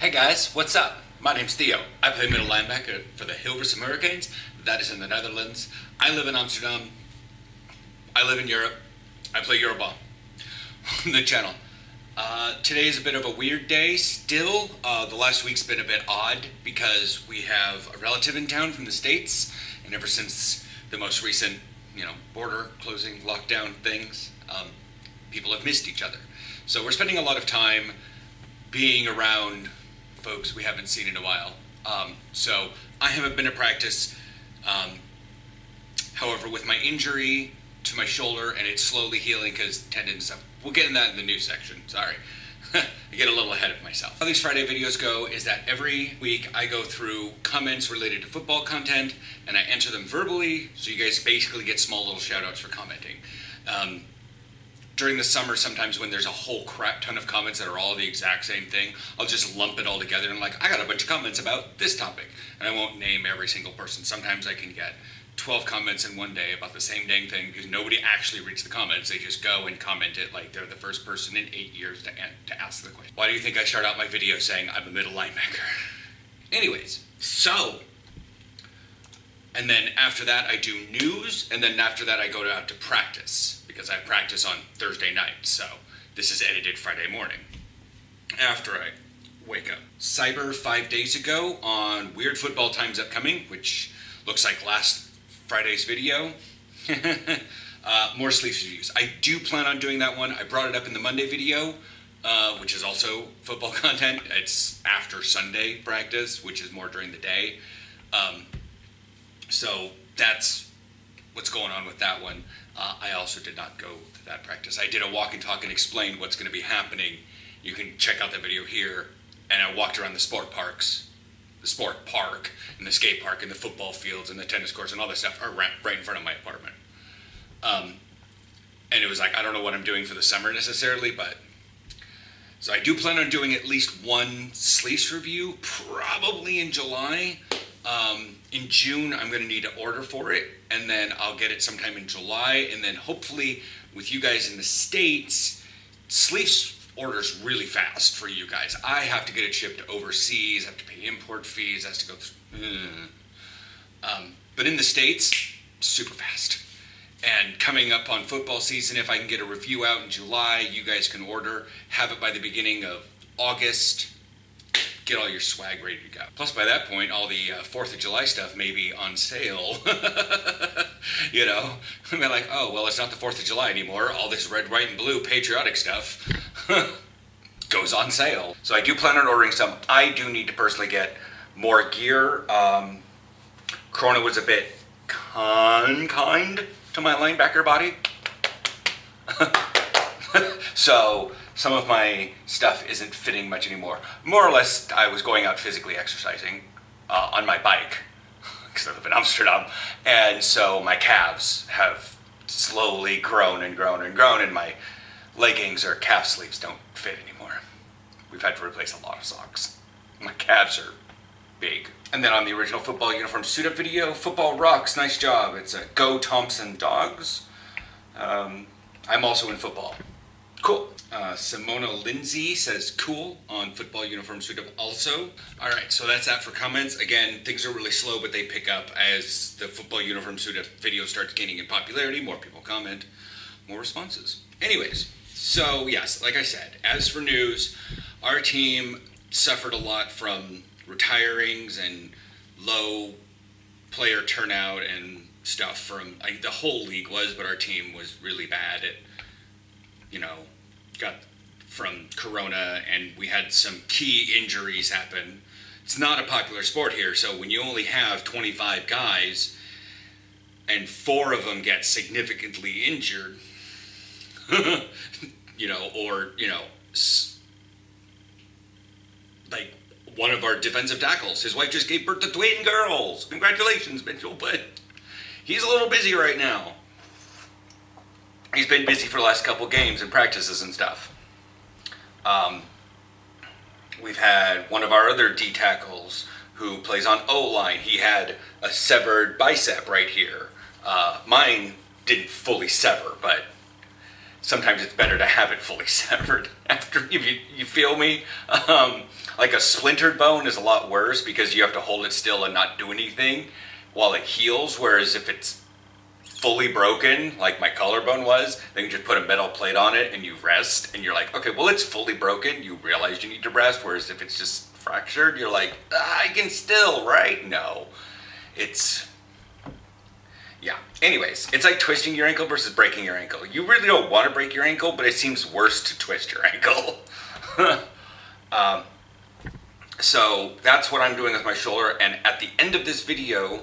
Hey guys, what's up? My name's Theo. I play middle linebacker for the Hilversum Hurricanes. That is in the Netherlands. I live in Amsterdam. I live in Europe. I play Euroball on the channel. Uh, today is a bit of a weird day still. Uh, the last week's been a bit odd because we have a relative in town from the States, and ever since the most recent, you know, border closing, lockdown things, um, people have missed each other. So we're spending a lot of time being around folks we haven't seen in a while. Um, so I haven't been to practice. Um, however, with my injury to my shoulder and it's slowly healing because tendons stuff, we'll get in that in the news section. Sorry. I get a little ahead of myself. How these Friday videos go is that every week I go through comments related to football content and I answer them verbally, so you guys basically get small little shout outs for commenting. Um, during the summer, sometimes when there's a whole crap ton of comments that are all the exact same thing, I'll just lump it all together and like, I got a bunch of comments about this topic. And I won't name every single person. Sometimes I can get 12 comments in one day about the same dang thing because nobody actually reads the comments. They just go and comment it like they're the first person in eight years to, to ask the question. Why do you think I start out my video saying I'm a middle linebacker? Anyways, so and then after that I do news, and then after that I go out to practice because I practice on Thursday night. So this is edited Friday morning after I wake up. Cyber five days ago on Weird Football Times Upcoming, which looks like last Friday's video. uh, more Sleefs reviews. I do plan on doing that one. I brought it up in the Monday video, uh, which is also football content. It's after Sunday practice, which is more during the day. Um, so that's what's going on with that one. Uh, I also did not go to that practice. I did a walk and talk and explained what's going to be happening. You can check out that video here. And I walked around the sport parks, the sport park, and the skate park, and the football fields, and the tennis courts, and all this stuff are right, in front of my apartment. Um, and it was like, I don't know what I'm doing for the summer necessarily, but. So I do plan on doing at least one Sleefs review, probably in July. Um, in June, I'm going to need to order for it, and then I'll get it sometime in July, and then hopefully with you guys in the States, Sleefs orders really fast for you guys. I have to get it shipped overseas, I have to pay import fees, has to go through. Um, but in the States, super fast. And coming up on football season, if I can get a review out in July, you guys can order, have it by the beginning of August get all your swag ready to go. Plus, by that point, all the uh, Fourth of July stuff may be on sale. you know, I mean, like, oh well, it's not the Fourth of July anymore. All this red, white, and blue patriotic stuff goes on sale. So I do plan on ordering some. I do need to personally get more gear. Um, Corona was a bit unkind to my linebacker body. so some of my stuff isn't fitting much anymore. More or less, I was going out physically exercising uh, on my bike because I live in Amsterdam, and so my calves have slowly grown and grown and grown, and my leggings or calf sleeves don't fit anymore. We've had to replace a lot of socks. My calves are big. And then on the original football uniform suit up video, football rocks, nice job. It's a Go Thompson Dogs. Um, I'm also in football. Cool. Uh, Simona Lindsay says cool on football uniform suit up also. All right, so that's that for comments. Again, things are really slow, but they pick up as the football uniform suit up video starts gaining in popularity. More people comment, more responses. Anyways, so yes, like I said, as for news, our team suffered a lot from retirings and low player turnout and stuff from the whole league was, but our team was really bad at, you know, got from Corona and we had some key injuries happen. It's not a popular sport here, so when you only have 25 guys and four of them get significantly injured, you know, or, you know, like one of our defensive tackles, his wife just gave birth to twin girls. Congratulations, Mitchell, but he's a little busy right now he's been busy for the last couple games and practices and stuff. Um, we've had one of our other D tackles who plays on O line. He had a severed bicep right here. Uh, mine didn't fully sever, but sometimes it's better to have it fully severed after you, you feel me um, like a splintered bone is a lot worse because you have to hold it still and not do anything while it heals whereas if it's fully broken like my collarbone was then you just put a metal plate on it and you rest and you're like okay well it's fully broken you realize you need to rest whereas if it's just fractured you're like ah, i can still right no it's yeah. Anyways, it's like twisting your ankle versus breaking your ankle. You really don't want to break your ankle, but it seems worse to twist your ankle. um, so that's what I'm doing with my shoulder. And at the end of this video,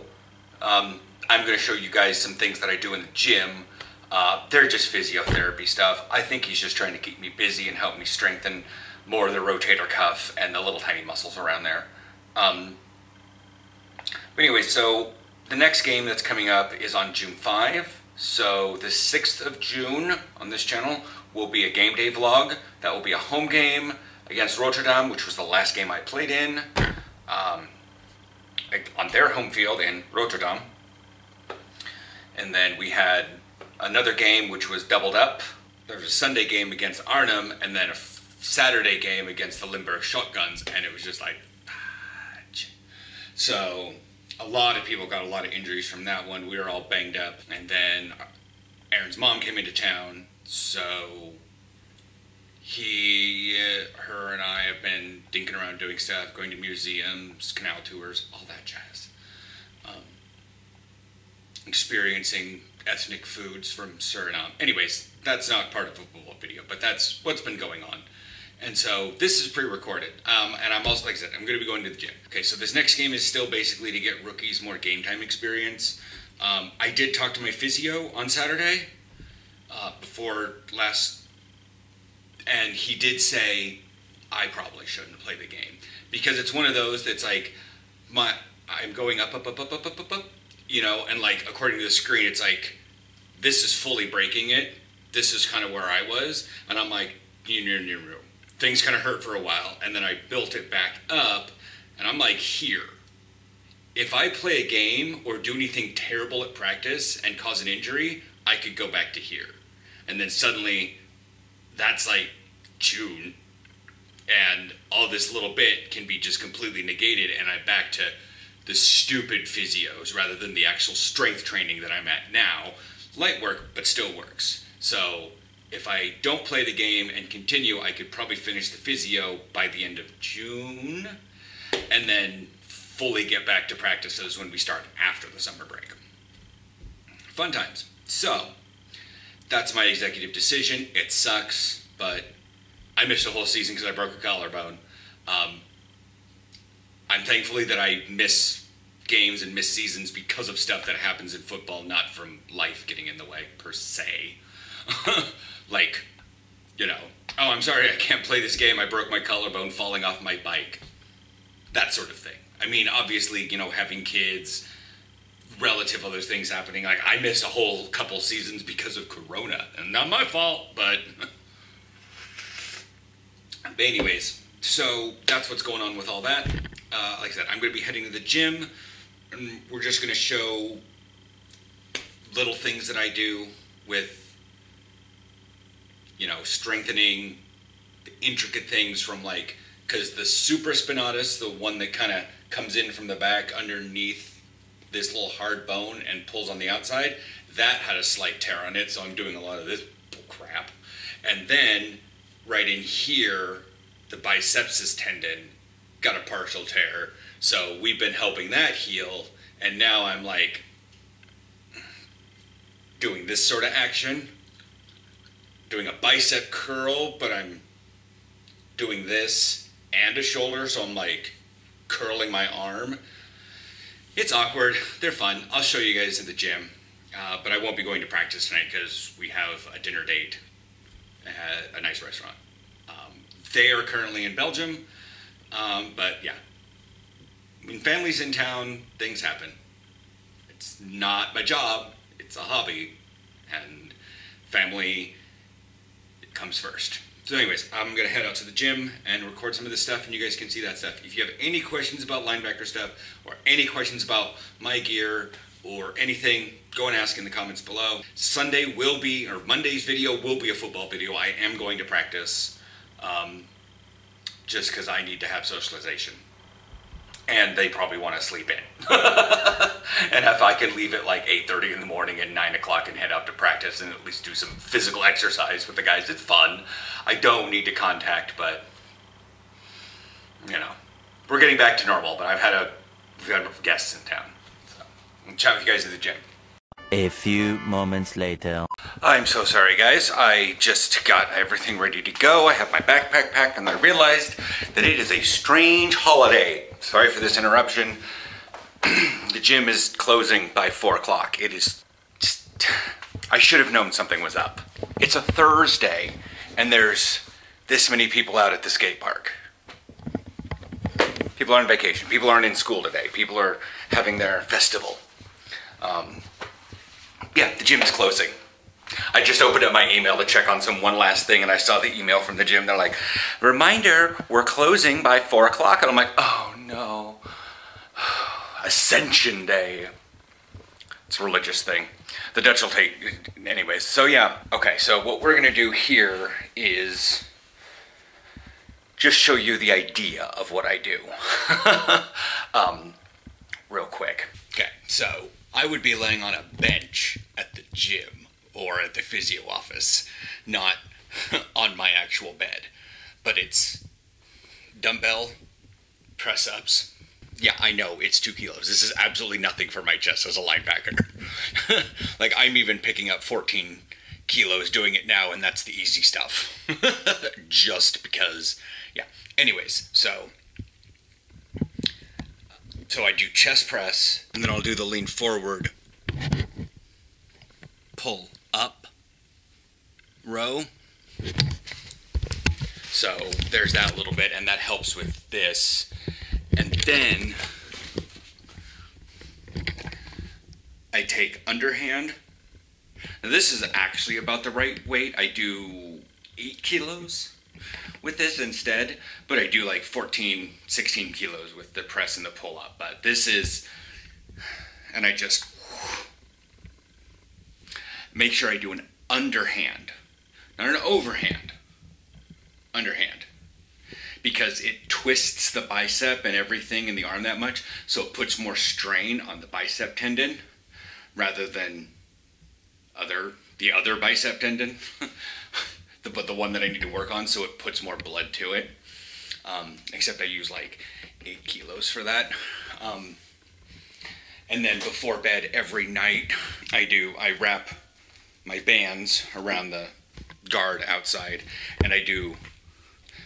um, I'm going to show you guys some things that I do in the gym. Uh, they're just physiotherapy stuff. I think he's just trying to keep me busy and help me strengthen more of the rotator cuff and the little tiny muscles around there. Um, but anyway, so the next game that's coming up is on June 5. So the 6th of June on this channel will be a game day vlog. That will be a home game against Rotterdam, which was the last game I played in um, on their home field in Rotterdam. And then we had another game which was doubled up. There was a Sunday game against Arnhem and then a Saturday game against the Limburg Shotguns, and it was just like, fudge. So a lot of people got a lot of injuries from that one. We were all banged up. And then Aaron's mom came into town, so he, her, and I have been dinking around doing stuff, going to museums, canal tours, all that jazz. Experiencing ethnic foods from Suriname. Anyways, that's not part of the video, but that's what's been going on. And so this is pre-recorded. Um, and I'm also, like I said, I'm going to be going to the gym. Okay, so this next game is still basically to get rookies more game time experience. Um, I did talk to my physio on Saturday uh, before last, and he did say I probably shouldn't play the game because it's one of those that's like my I'm going up, up, up, up, up, up, up, you know, and like according to the screen, it's like this is fully breaking it. This is kind of where I was, and I'm like, things kind of hurt for a while, and then I built it back up, and I'm like, here. If I play a game or do anything terrible at practice and cause an injury, I could go back to here. And then suddenly, that's like June, and all this little bit can be just completely negated, and I'm back to the stupid physios rather than the actual strength training that I'm at now. Light work, but still works. So if I don't play the game and continue, I could probably finish the physio by the end of June and then fully get back to practices when we start after the summer break. Fun times. So, that's my executive decision. It sucks, but I missed a whole season because I broke a collarbone. Um, thankfully that I miss games and miss seasons because of stuff that happens in football, not from life getting in the way per se. like, you know, oh, I'm sorry, I can't play this game. I broke my collarbone falling off my bike. That sort of thing. I mean, obviously, you know, having kids, relative other things happening. Like, I missed a whole couple seasons because of Corona, and not my fault, but. but anyways, so that's what's going on with all that. Uh, like I said, I'm going to be heading to the gym, and we're just going to show little things that I do with you know, strengthening the intricate things from like, because the supraspinatus, the one that kind of comes in from the back underneath this little hard bone and pulls on the outside, that had a slight tear on it. So I'm doing a lot of this crap. And then right in here, the bicepsis tendon got a partial tear. So we've been helping that heal. And now I'm like doing this sort of action doing a bicep curl, but I'm doing this and a shoulder, so I'm like curling my arm. It's awkward. They're fun. I'll show you guys in the gym, uh, but I won't be going to practice tonight because we have a dinner date at a nice restaurant. They are currently in Belgium, um, but yeah. When family's in town, things happen. It's not my job, it's a hobby, and family comes first. So anyways, I'm to head out to the gym and record some of this stuff and you guys can see that stuff. If you have any questions about linebacker stuff or any questions about my gear or anything, go and ask in the comments below. Sunday will be, or Monday's video will be a football video. I am going to practice um, just because I need to have socialization. And they probably want to sleep in. and if I can leave at like 8.30 in the morning and 9 o'clock and head out to practice and at least do some physical exercise with the guys, it's fun. I don't need to contact, but, you know, we're getting back to normal, but I've had a, we've had guests in town. So, I'll chat with you guys at the gym. A few moments later. I'm so sorry, guys. I just got everything ready to go. I have my backpack packed, and I realized that it is a strange holiday. Sorry for this interruption. the gym is closing by 4 o'clock. It is. Just, I should have known something was up. It's a Thursday, and there's this many people out at the skate park. People are on vacation. People aren't in school today. People are having their festival. Um, yeah, the gym is closing. I just opened up my email to check on some one last thing, and I saw the email from the gym. They're like, "Reminder: We're closing by four o'clock." And I'm like, "Oh no, Ascension Day." It's a religious thing. The Dutch will take, anyways. So yeah, okay. So what we're gonna do here is just show you the idea of what I do, um, real quick. Okay, so I would be laying on a bench gym or at the physio office, not on my actual bed. But it's dumbbell press ups. Yeah, I know it's two kilos. This is absolutely nothing for my chest as a linebacker. like, I'm even picking up 14 kilos doing it now, and that's the easy stuff. Just because, yeah. Anyways, so so I do chest press, and then I'll do the lean forward, pull up, row. So there's that little bit, and that helps with this. And then I take underhand. Now this is actually about the right weight. I do eight kilos with this instead, but I do like 14, 16 kilos with the press and the pull up. But this is, and I just make sure I do an underhand, not an overhand, underhand. Because it twists the bicep and everything in the arm that much, so it puts more strain on the bicep tendon rather than other the other bicep tendon. the, but the one that I need to work on, so it puts more blood to it. Um, except I use like eight kilos for that. Um, and then before bed every night, I do I wrap my bands around the guard outside, and I do.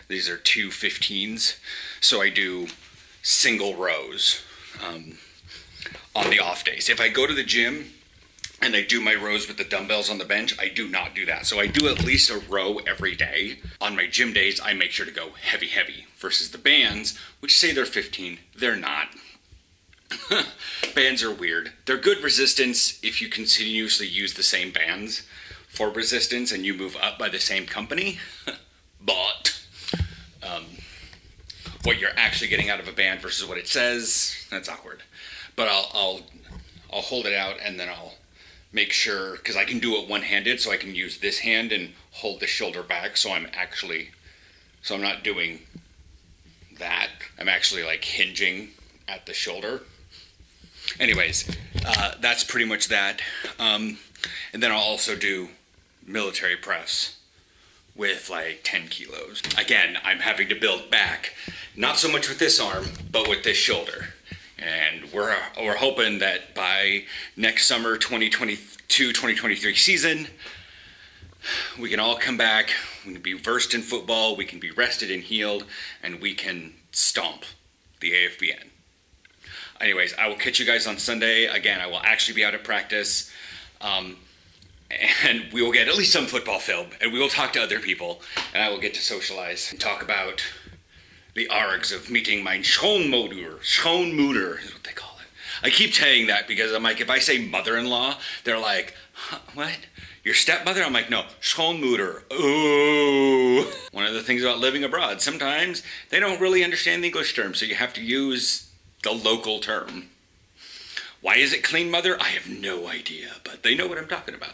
These are two 15s, so I do single rows um, on the off days. If I go to the gym and I do my rows with the dumbbells on the bench, I do not do that. So I do at least a row every day. On my gym days, I make sure to go heavy, heavy versus the bands, which say they're 15. They're not. bands are weird. They're good resistance if you continuously use the same bands for resistance and you move up by the same company. but um, what you're actually getting out of a band versus what it says, that's awkward. But I'll, I'll, I'll hold it out and then I'll make sure because I can do it one-handed, so I can use this hand and hold the shoulder back. So I'm actually, so I'm not doing that. I'm actually like hinging at the shoulder. Anyways, uh, that's pretty much that. Um, and then I'll also do military press with like 10 kilos. Again, I'm having to build back, not so much with this arm, but with this shoulder and we're we're hoping that by next summer 2022 2023 season we can all come back we can be versed in football we can be rested and healed and we can stomp the afbn anyways i will catch you guys on sunday again i will actually be out at practice um, and we will get at least some football film and we will talk to other people and i will get to socialize and talk about the args of meeting my schoonmoeder. Schoonmoeder is what they call it. I keep saying that because I'm like, if I say mother-in-law, they're like, huh, what? Your stepmother? I'm like, no, schoonmoeder. Ooh. One of the things about living abroad, sometimes they don't really understand the English term, so you have to use the local term. Why is it clean, mother? I have no idea, but they know what I'm talking about.